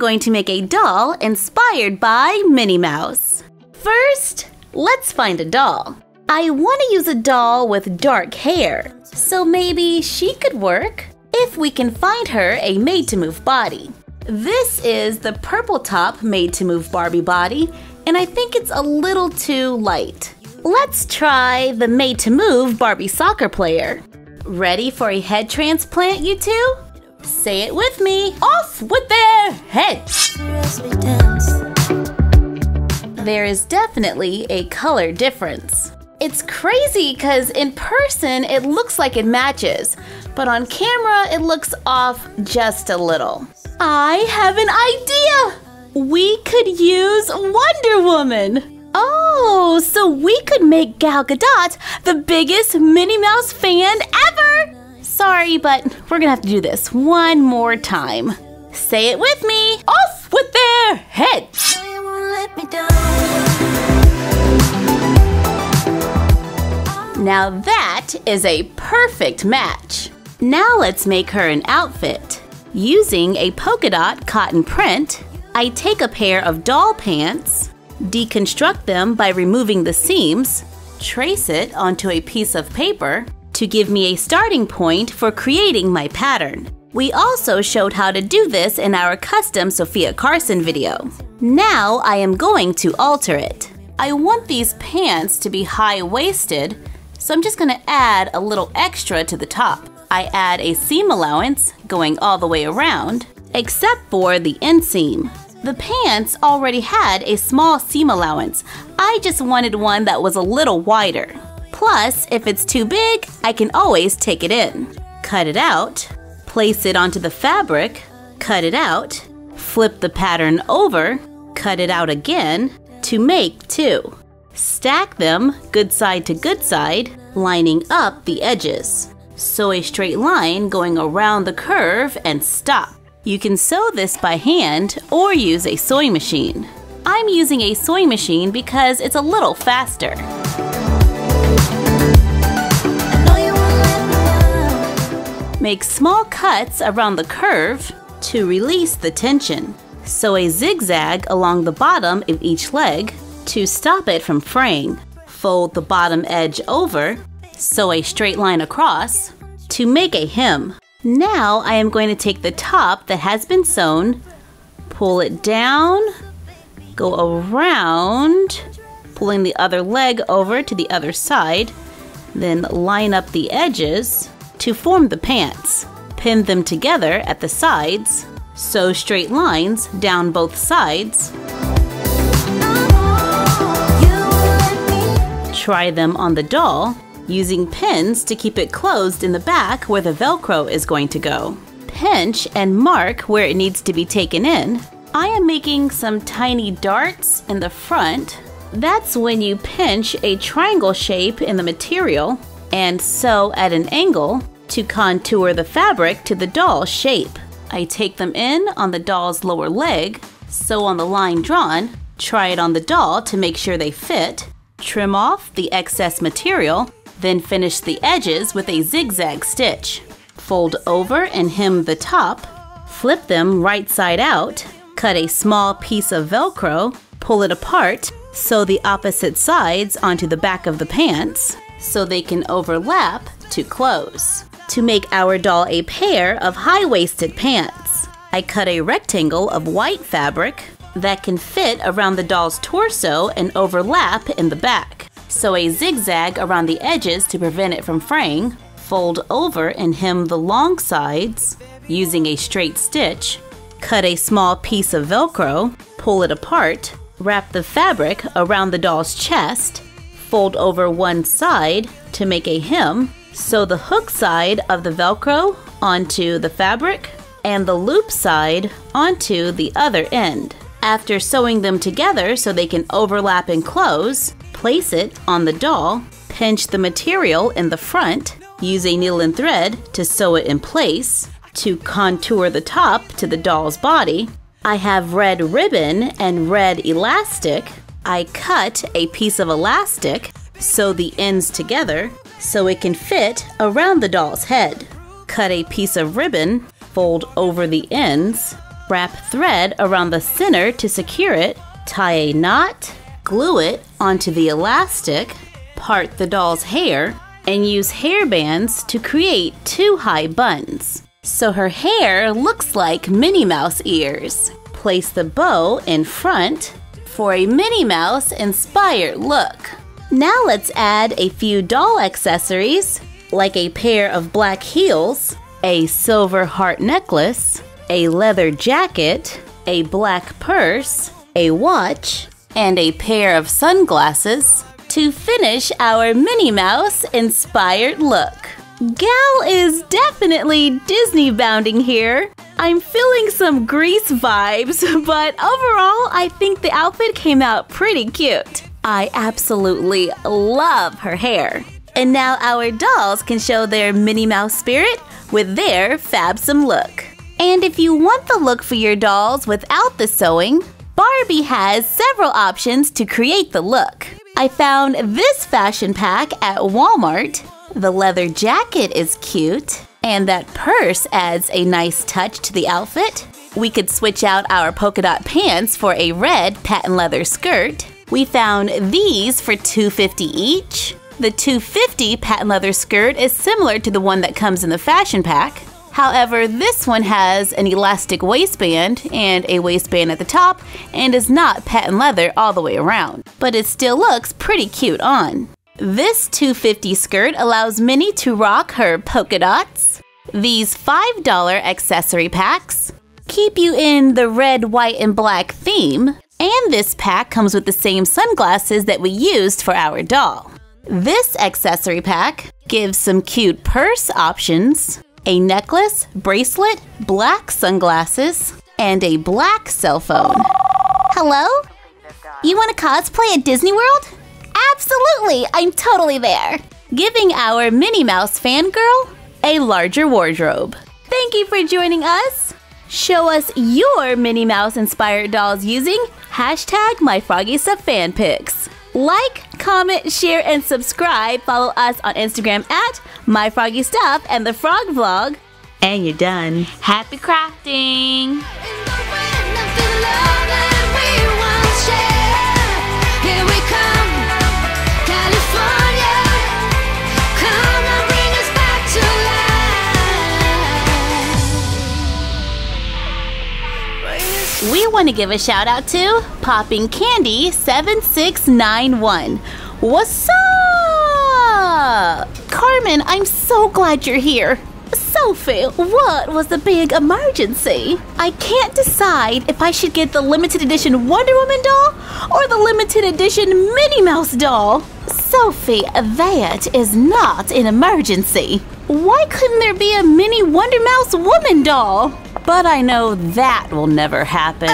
going to make a doll inspired by Minnie Mouse. First, let's find a doll. I want to use a doll with dark hair, so maybe she could work if we can find her a made to move body. This is the purple top made to move Barbie body, and I think it's a little too light. Let's try the made to move Barbie soccer player. Ready for a head transplant, you two? Say it with me. Off with their heads! There is definitely a color difference. It's crazy because in person it looks like it matches, but on camera it looks off just a little. I have an idea! We could use Wonder Woman! Oh, so we could make Gal Gadot the biggest Minnie Mouse fan ever! Sorry, but we're gonna have to do this one more time. Say it with me. Off with their heads. Now that is a perfect match. Now let's make her an outfit. Using a polka dot cotton print, I take a pair of doll pants, deconstruct them by removing the seams, trace it onto a piece of paper, to give me a starting point for creating my pattern. We also showed how to do this in our custom Sofia Carson video. Now I am going to alter it. I want these pants to be high-waisted, so I'm just going to add a little extra to the top. I add a seam allowance going all the way around, except for the inseam. The pants already had a small seam allowance. I just wanted one that was a little wider. Plus, if it's too big, I can always take it in. Cut it out, place it onto the fabric, cut it out, flip the pattern over, cut it out again to make two. Stack them good side to good side, lining up the edges. Sew a straight line going around the curve and stop. You can sew this by hand or use a sewing machine. I'm using a sewing machine because it's a little faster. Make small cuts around the curve to release the tension. Sew a zigzag along the bottom of each leg to stop it from fraying. Fold the bottom edge over, sew a straight line across to make a hem. Now I am going to take the top that has been sewn, pull it down, go around, pulling the other leg over to the other side, then line up the edges to form the pants. Pin them together at the sides. Sew straight lines down both sides. Try them on the doll using pins to keep it closed in the back where the Velcro is going to go. Pinch and mark where it needs to be taken in. I am making some tiny darts in the front. That's when you pinch a triangle shape in the material and sew at an angle to contour the fabric to the doll shape. I take them in on the doll's lower leg, sew on the line drawn, try it on the doll to make sure they fit, trim off the excess material, then finish the edges with a zigzag stitch. Fold over and hem the top, flip them right side out, cut a small piece of Velcro, pull it apart, sew the opposite sides onto the back of the pants so they can overlap to close. To make our doll a pair of high-waisted pants, I cut a rectangle of white fabric that can fit around the doll's torso and overlap in the back. Sew a zigzag around the edges to prevent it from fraying. Fold over and hem the long sides using a straight stitch. Cut a small piece of Velcro, pull it apart, wrap the fabric around the doll's chest, fold over one side to make a hem, sew the hook side of the Velcro onto the fabric and the loop side onto the other end. After sewing them together so they can overlap and close, place it on the doll, pinch the material in the front, use a needle and thread to sew it in place, to contour the top to the doll's body. I have red ribbon and red elastic. I cut a piece of elastic, sew the ends together so it can fit around the doll's head. Cut a piece of ribbon, fold over the ends, Wrap thread around the center to secure it, tie a knot, glue it onto the elastic, part the doll's hair, and use hair bands to create two high buns. So her hair looks like Minnie Mouse ears. Place the bow in front for a Minnie Mouse inspired look. Now let's add a few doll accessories like a pair of black heels, a silver heart necklace, a leather jacket, a black purse, a watch, and a pair of sunglasses to finish our Minnie Mouse inspired look. Gal is definitely Disney bounding here. I'm feeling some Grease vibes, but overall, I think the outfit came out pretty cute. I absolutely love her hair. And now our dolls can show their Minnie Mouse spirit with their fabsome look. And if you want the look for your dolls without the sewing, Barbie has several options to create the look. I found this fashion pack at Walmart. The leather jacket is cute, and that purse adds a nice touch to the outfit. We could switch out our polka dot pants for a red patent leather skirt. We found these for $2.50 each. The 250 patent leather skirt is similar to the one that comes in the fashion pack. However, this one has an elastic waistband and a waistband at the top and is not patent leather all the way around, but it still looks pretty cute on. This 250 skirt allows Minnie to rock her polka dots. These $5 accessory packs keep you in the red, white, and black theme, and this pack comes with the same sunglasses that we used for our doll. This accessory pack gives some cute purse options, a necklace, bracelet, black sunglasses, and a black cell phone. Hello? You want to cosplay at Disney World? Absolutely, I'm totally there. Giving our Minnie Mouse fangirl a larger wardrobe. Thank you for joining us. Show us your Minnie Mouse inspired dolls using hashtag MyFroggyStuffFanPics. Like, comment, share, and subscribe. Follow us on Instagram at MyFroggyStuff and The Frog Vlog. And you're done. Happy crafting! Want to give a shout out to Popping Candy 7691. What's up? Carmen, I'm so glad you're here. Sophie, what was the big emergency? I can't decide if I should get the limited edition Wonder Woman doll or the limited edition Minnie Mouse doll. Sophie, that is not an emergency. Why couldn't there be a mini Wonder Mouse woman doll? But I know that will never happen.